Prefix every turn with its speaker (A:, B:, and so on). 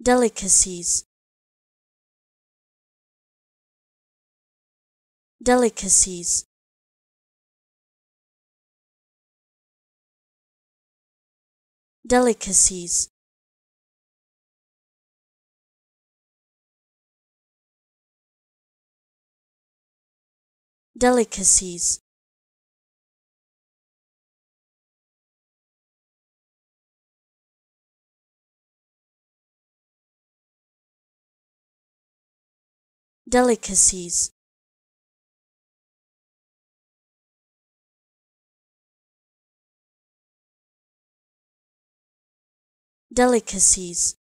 A: delicacies. Delicacies. Delicacies. Delicacies delicacies. Delicacies